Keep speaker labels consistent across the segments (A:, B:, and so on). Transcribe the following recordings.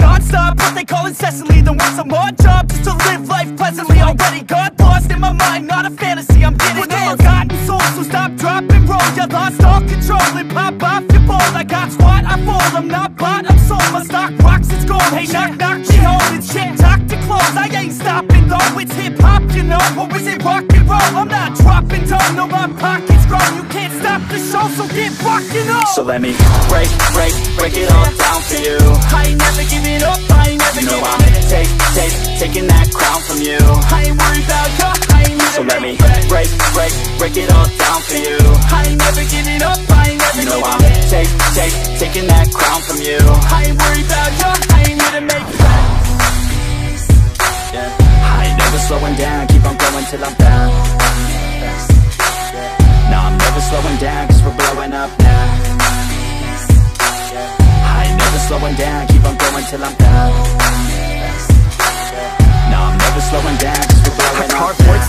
A: non-stop What they call incessantly. Than work some odd job Just to live life pleasantly? Already got lost in my mind Not a fantasy, I'm getting With a forgotten soul So stop, drop, and roll. You lost all control And pop off your ball I got squat, I fall I'm not bought, I'm sold. My stock rocks, it's gold. Hey, knock, knock, she holding shit Talk to close, I ain't stopping though. It's hip-hop, you know. Or is it rock and roll? I'm not dropping down No, my pocket's grown. You can't stop the show So get So let me break, break, break it all down for you. I ain't never giving up, I ain't never you know I'm take, take, taking that crown from you. I ain't worried about you, I ain't So let me break, break, break it all down for you. I ain't never giving up, I ain't never You know I'm take, take, taking that crown from you. I ain't worried about you, I ain't to make friends yeah. I ain't never slowing down, keep on going till I'm down. Never slowing down, slowing down, keep on going till I'm down. No, I'm never slowing down,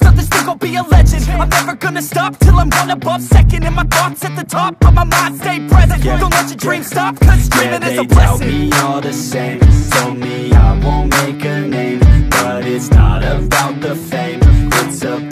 A: others think I'll be a legend. I'm never gonna stop till I'm one above second And my thoughts at the top, but my mind. Stay present yeah. Don't let your dreams stop, cause dreaming yeah, is a blessing. they tell me all the same, told me I won't make a name But it's not about the fame, it's about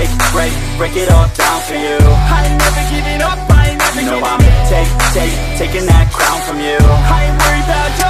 A: break, break, break it all down for you. I ain't never giving up, I ain't never you know I'm take, take, taking that crown from you. I ain't worried about you,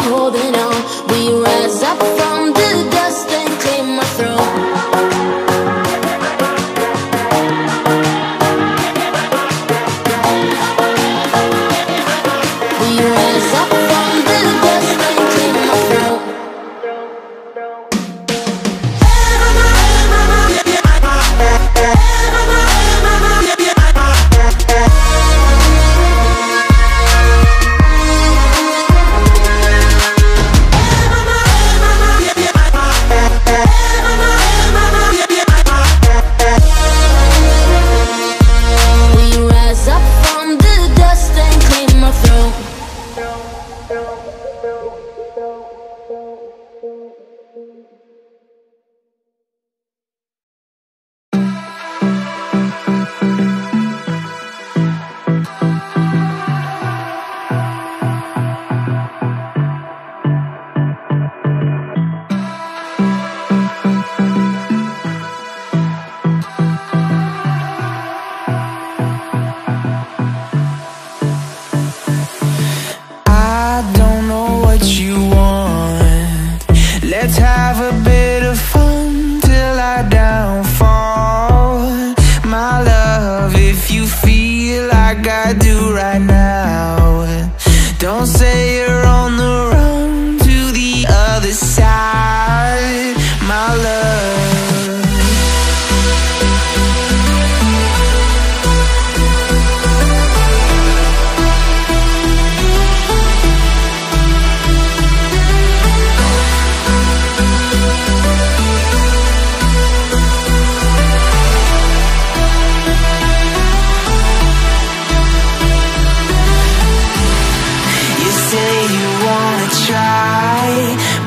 B: holding on.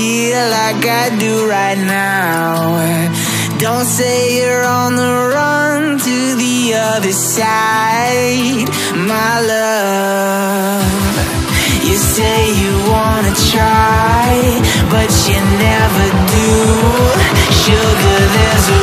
C: feel like I do right now. Don't say you're on the run to the other side, my love. You say you wanna try, but you never do. Sugar, there's a